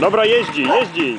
Dobra, jeździ, jeździ.